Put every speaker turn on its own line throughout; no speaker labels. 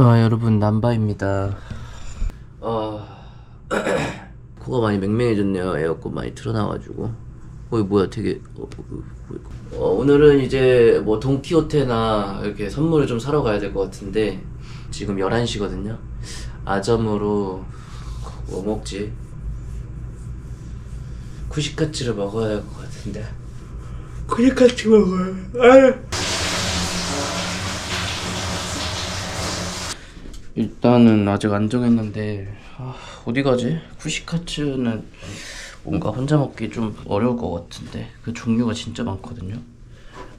아 여러분 남바입니다. 어... 코가 많이 맹맹해졌네요. 에어컨 많이 틀어놔가지고. 어이 뭐야 되게 어, 어, 어, 어, 오늘은 이제 뭐 돈키호테나 이렇게 선물을 좀 사러 가야 될 것 같은데 지금 11시거든요. 아점으로 뭐 먹지? 쿠시카츠를 먹어야 될것 같은데. 쿠시카츠 먹어요 아유. 일단은 아직 안 정했는데 아, 어디 가지? 쿠시카츠는 뭔가 혼자 먹기 좀 어려울 것 같은데 그 종류가 진짜 많거든요.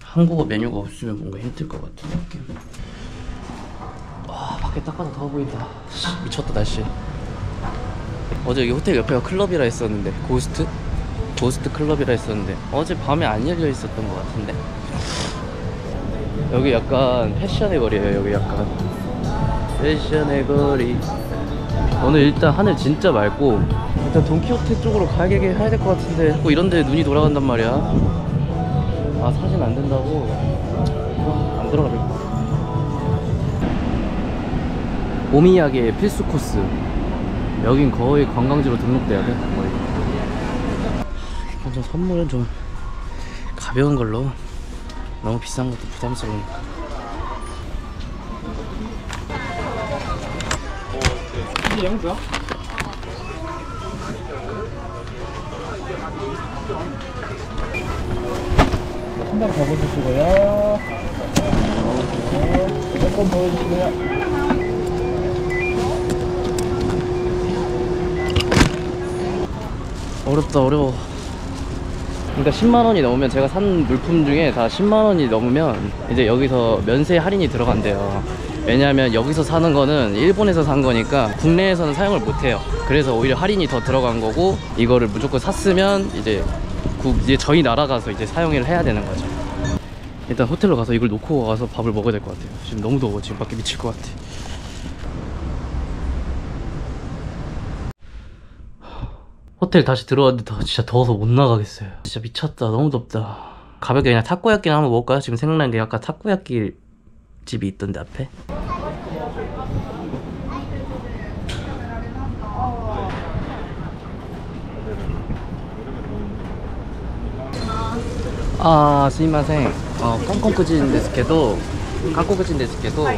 한국어 메뉴가 없으면 뭔가 힘들 것 같은 느낌. 와 밖에 딱 봐도 더워 보인다. 미쳤다 날씨. 어제 여기 호텔 옆에가 클럽이라 했었는데 고스트? 고스트 클럽이라 했었는데 어제 밤에 안 열려 있었던 것 같은데? 여기 약간 패션의 거리에요 여기 약간 패션의 거리. 오늘 일단 하늘 진짜 맑고. 일단 돈키호테 쪽으로 가게 해야 될 것 같은데. 자꾸 이런 데 눈이 돌아간단 말이야. 아 사진 안 된다고? 안 들어가 될것 같아 오미야게 필수 코스. 여긴 거의 관광지로 등록돼야 돼 거의. 좀 선물은 좀 가벼운 걸로. 너무 비싼 것도 부담스러우니까
한번 더 보여주시고요. 몇번 보여주시고요.
어렵다 어려워 그러니까 10만원이 넘으면 제가 산 물품 중에 다 10만원이 넘으면 이제 여기서 면세 할인이 들어간대요 왜냐하면 여기서 사는 거는 일본에서 산 거니까 국내에서는 사용을 못해요. 그래서 오히려 할인이 더 들어간 거고 이거를 무조건 샀으면 이제 국 이제 저희 나라 가서 이제 사용을 해야 되는 거죠. 일단 호텔로 가서 이걸 놓고 가서 밥을 먹어야 될 것 같아요. 지금 너무 더워. 지금 밖에 미칠 것 같아. 호텔 다시 들어왔는데 더- 진짜 더워서 못 나가겠어요. 진짜 미쳤다. 너무 덥다. 가볍게 그냥 타코야끼나 한번 먹을까요? 지금 생각나는 게 아까 타코야끼 집이 있던데 앞에 아, すいません。あ、韓国人ですけど、韓国人ですけど、あ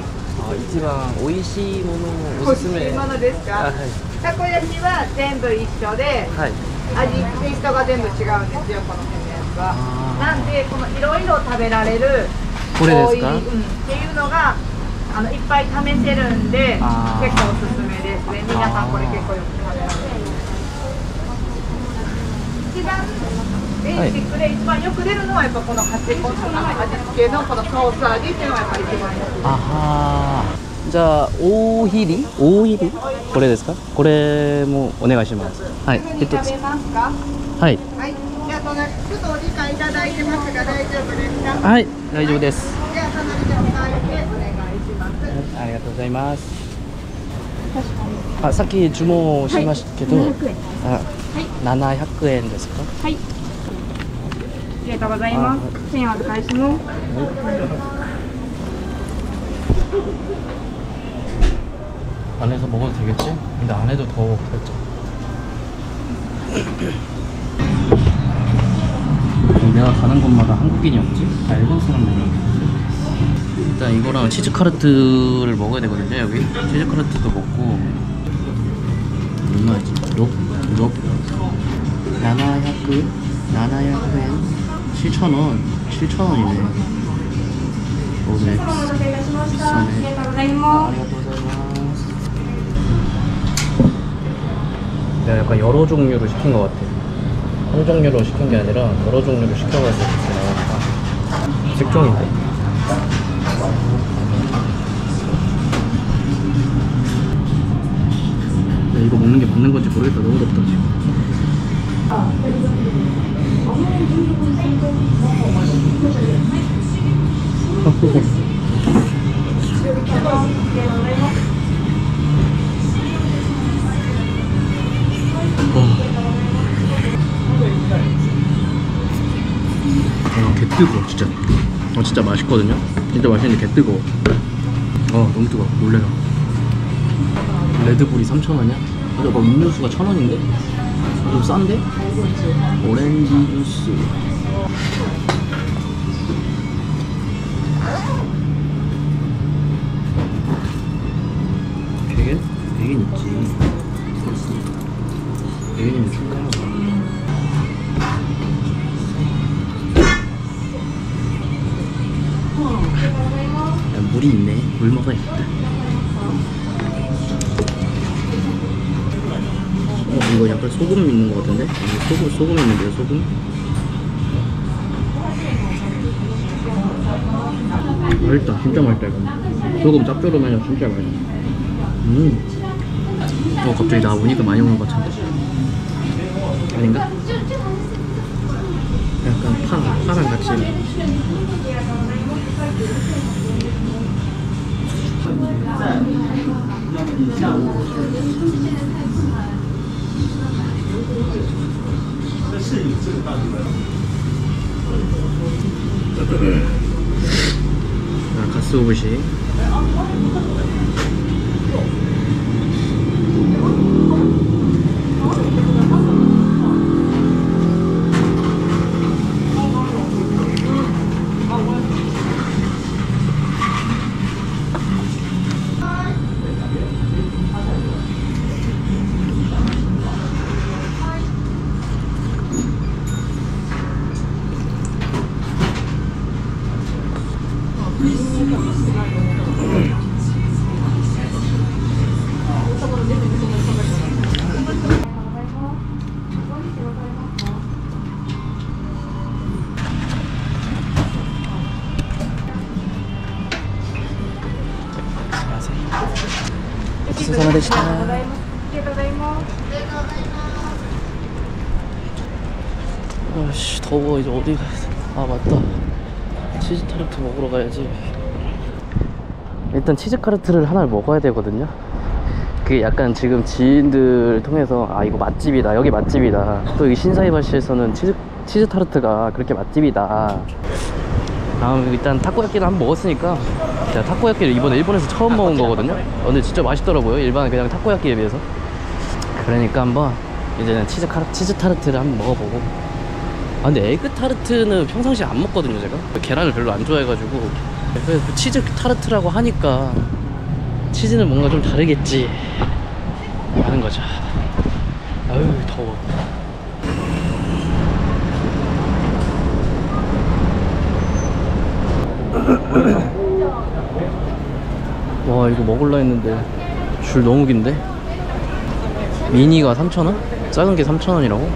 一番美味しいものをおすすめ。
欲しいものですか？
あはい。
たこ焼きは全部一緒で
はい。
味テイストが全部違うんですよこの辺のやつは。なんでこのいろいろ食べられる
これですか？
うん、っていうのがあのいっぱい試せるんで結構おすすめですね。皆さんこれ結構よく食べられる。一番ベーシックで一番よく出るのはやっぱこの端っこの味付けのこのソース味っていうのがやっぱり一番
あはー。じゃあ大入り大入りこれですか？これもお願いします。はい。
すぐに食べますか？
はい。
はい、じゃあ隣ちょっとお時間いただいてますが大丈夫ですか？
はい。大丈夫です。
じゃあ隣でお会計お願いします。
ありがとうございます。あさっき注文しましたけど、あ700円ですか？
はい。 ありがとうございます。千円お預かりします。
안에서 먹어도 되겠지? 근데 안에도 더워 살짝 내가 가는 곳마다 한국인이 없지? 다 일본 사람들이 일단 이거랑 치즈 카르트를 먹어야 되거든요 여기 치즈 카르트도 먹고 얼마지? 롭? 롭? 나나야크? 나나야크엔? 7,000원 7,000원이네. 오네 내가 약간 여러 종류를 시킨 것 같아. 한 종류로 시킨 게 아니라 여러 종류를 시켜가지고 나왔다. 직종인데? 이거 먹는 게 맞는 건지 모르겠다. 너무 덥다 지금. 어, 개 뜨거워 진짜 어 진짜 맛있거든요 진짜 맛있는데 개 뜨거워 어 너무 뜨거워 놀래라 레드불이 3,000원이야? 근데 뭐 음료수가 1,000원인데? 좀 싼데? 오렌지 주스 물이 있네. 물 먹어야겠다. 어, 이거 약간 소금 있는 것 같은데? 소금, 소금 있는데요, 소금? 맛있다. 진짜 맛있다, 이거. 소금 짭조름해서 진짜 맛있어. 음. 어, 갑자기 나 오니까 많이 오는 것 같은데. 아닌가? 약간 파, 파랑 같이. 아, 가스오브시. 수고하셨습니다.
ありがとうございます。
아씨 더워 이제 어디 가야 돼? 아 맞다 치즈 타르트 먹으러 가야지 일단 치즈 타르트를 하나를 먹어야 되거든요 그게 약간 지금 지인들 통해서 아 이거 맛집이다 여기 맛집이다 또 여기 신사이바시에서는 치즈, 치즈 타르트가 그렇게 맛집이다 다음 일단 타코야끼를 한번 먹었으니까 제가 타코야끼를 이번에 일본에서 처음 먹은 거거든요. 어, 근데 진짜 맛있더라고요. 일반 그냥 타코야끼에 비해서. 그러니까 한번 이제는 치즈, 카르, 치즈 타르트를 한번 먹어보고. 아 근데 에그 타르트는 평상시에 안 먹거든요 제가. 계란을 별로 안 좋아해가지고. 그래서 그 치즈 타르트라고 하니까 치즈는 뭔가 좀 다르겠지. 하는 거죠. 아유 더워 와 이거 먹을라 했는데 줄 너무 긴데 미니가 3,000원? 작은 게 3,000원이라고?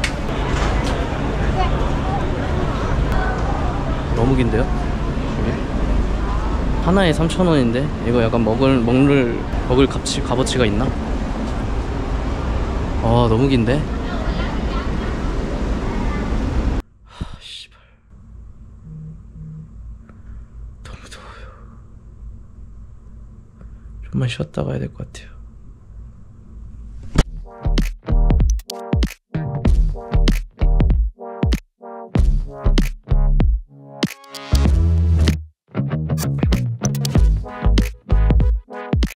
너무 긴데요? 이게? 하나에 3,000원인데 이거 약간 먹을 먹을 먹을 값치 값어치가 있나? 아 너무 긴데? 하, 씨발 좀만 쉬었다 가야 될 것 같아요